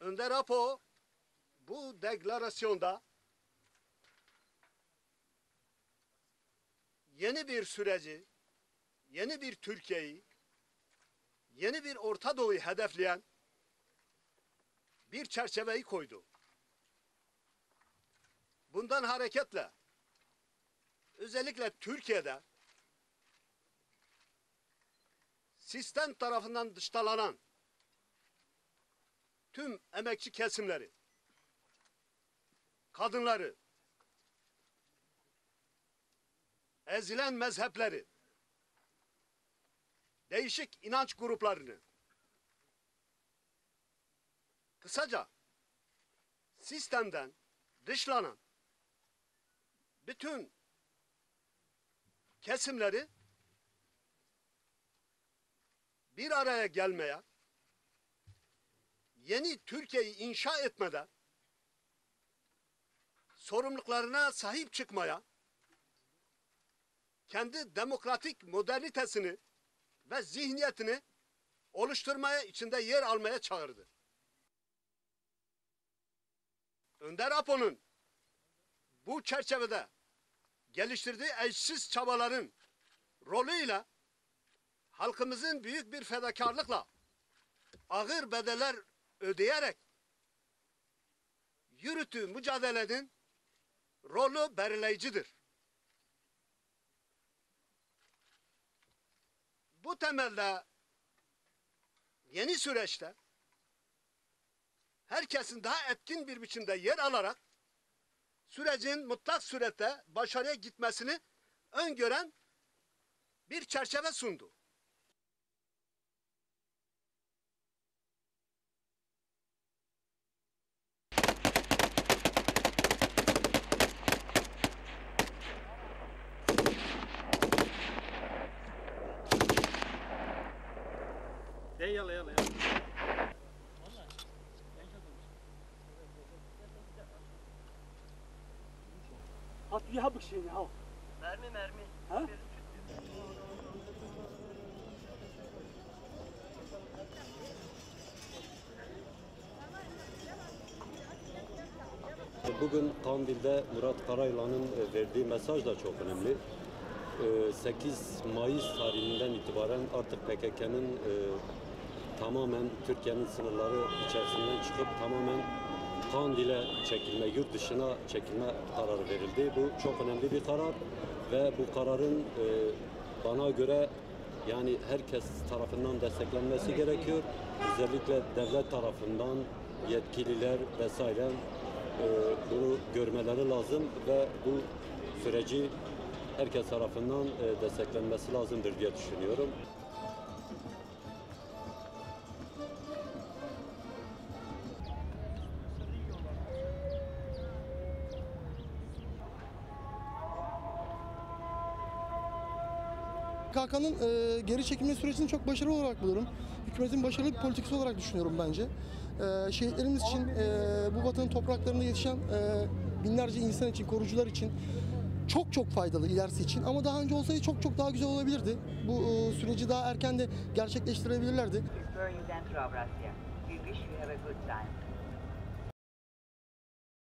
Önder Apo bu deklarasyonda yeni bir süreci, yeni bir Türkiye'yi, yeni bir Orta Doğu'yu hedefleyen bir çerçeveyi koydu. Bundan hareketle özellikle Türkiye'de sistem tarafından dıştalanan tüm emekçi kesimleri, kadınları, ezilen mezhepleri, değişik inanç gruplarını, kısaca sistemden dışlanan bütün kesimleri bir araya gelmeye, yeni Türkiye'yi inşa etmede sorumluluklarına sahip çıkmaya, kendi demokratik modernitesini ve zihniyetini oluşturmaya, içinde yer almaya çağırdı. Önder Apo'nun bu çerçevede geliştirdiği eşsiz çabaların rolüyle halkımızın büyük bir fedakarlıkla ağır bedeller ödeyerek yürüttüğü mücadelenin rolü belirleyicidir. Bu temelde yeni süreçte herkesin daha etkin bir biçimde yer alarak sürecin mutlak surette başarıya gitmesini öngören bir çerçeve sundu. Hab ich sehen, auch. Mermi mermi. Ha? Bugün Kandil'de Murat Karayılan'ın e, verdiği mesaj da çok önemli. E, 8 Mayıs tarihinden itibaren artık PKK'nın e, tamamen Türkiye'nin sınırları içerisinden çıkıp tamamen Kandil'e çekilme, yurt dışına çekilme kararı verildi. Bu çok önemli bir karar ve bu kararın e, bana göre yani herkes tarafından desteklenmesi gerekiyor. Özellikle devlet tarafından yetkililer vesaire e, bunu görmeleri lazım ve bu süreci herkes tarafından e, desteklenmesi lazımdır diye düşünüyorum. PKK'nın e, geri çekilme sürecini çok başarılı olarak buluyorum. Hükümetin başarılı bir politikası olarak düşünüyorum bence. E, şehitlerimiz için, e, bu vatanın topraklarında yetişen e, binlerce insan için, korucular için çok çok faydalı ilerisi için. Ama daha önce olsaydı çok çok daha güzel olabilirdi. Bu e, süreci daha erken de gerçekleştirebilirlerdi. We wish you have a good time.